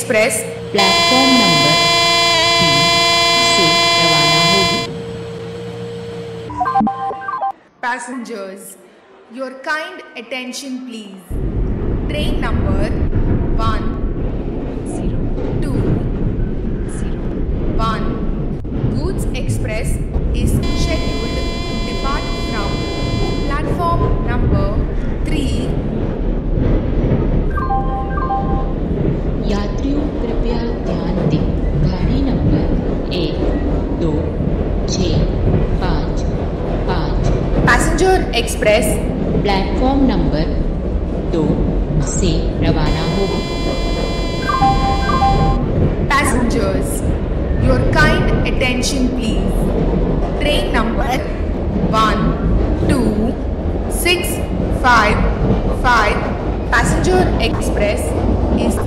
Goods Express platform number तीन से रवाना होगी passengers, your kind attention please. Train number 1 express platform number दो से रवाना होगी। Passengers your kind attention please train number one two six five five passenger express is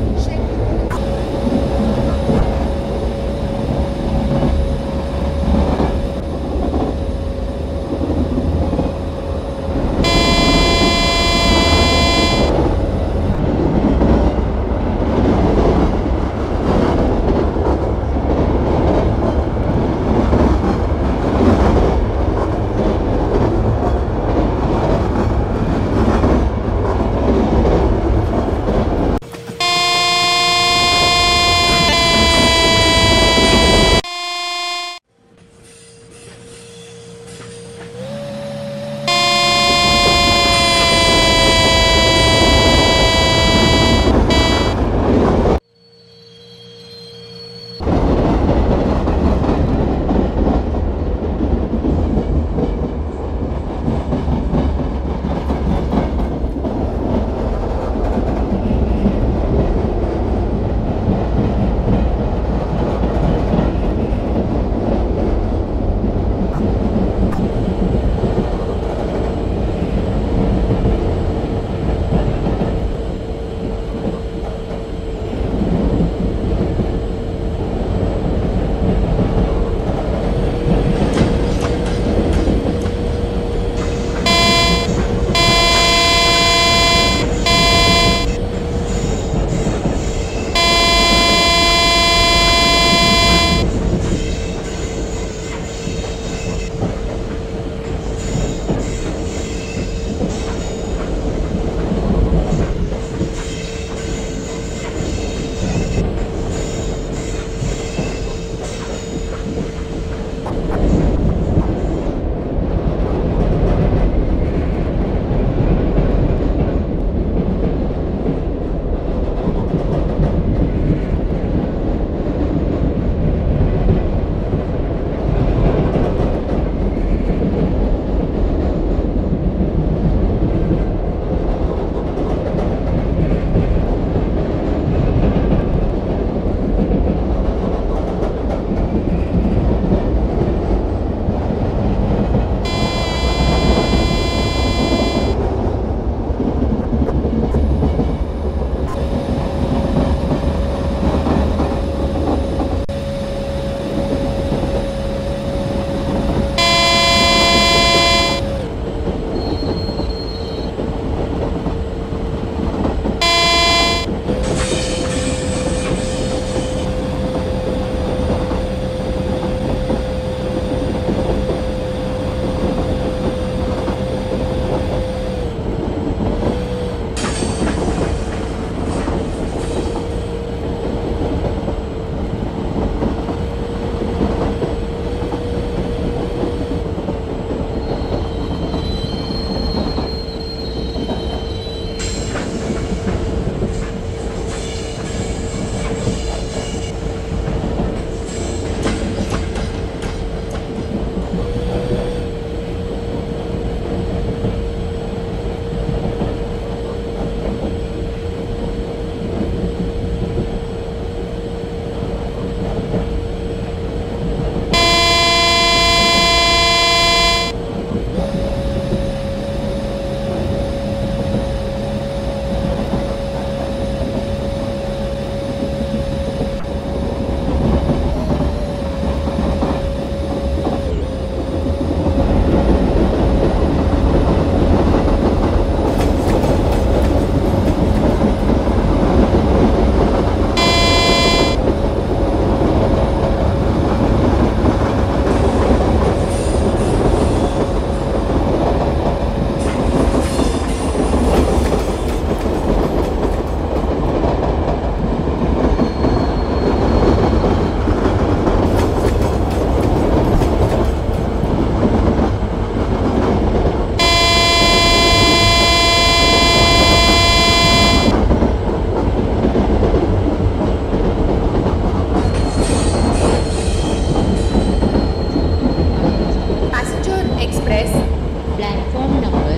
platform number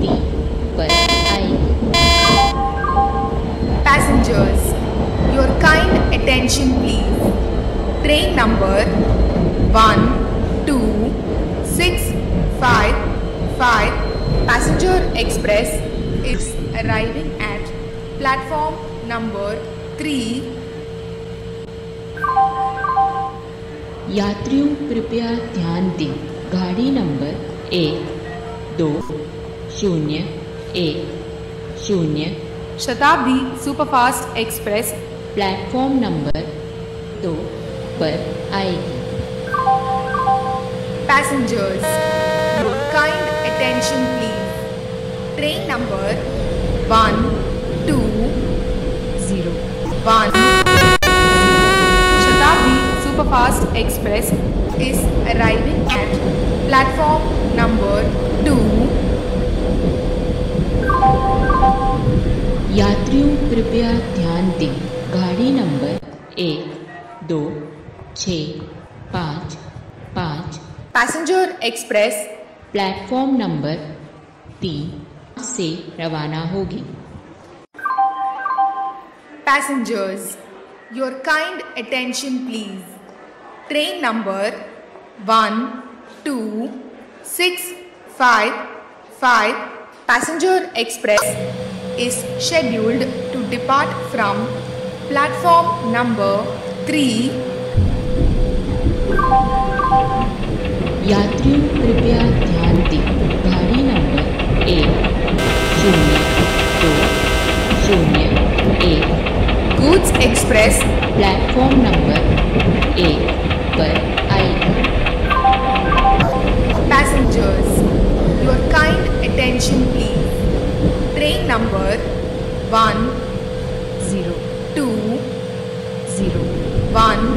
B पर Passengers, your kind attention please. Train number 1, 2, 6, 5, 5 Passenger Express is arriving at platform number 3. यात्रियों कृपया ध्यान दें गाड़ी number एक दो शून्य एक शून्य। शताब्दी सुपरफास्ट एक्सप्रेस। प्लेटफॉर्म नंबर दो पर आएगी। Passengers kind attention please train number one two zero one Shatabdi superfast express is arriving at platform number two यात्रियों कृपया ध्यान दें। गाड़ी number 1 2 6 5 passenger express platform number तीन से रवाना होगी। Passengers your kind attention please train number one 12655 Passenger Express is scheduled to depart from platform number 3 यात्रियों कृपया ध्यान दें गाड़ी नंबर एक शून्य दो शून्य एक Goods Express प्लेटफॉर्म नंबर एक पर आएगी passengers, your kind attention please. Train number 1 0 2 0 1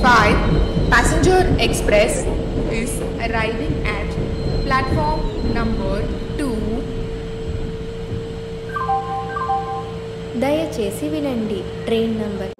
5 Passenger Express is arriving at platform number 2 దయచేసి వినండి ట్రైన్ నంబర్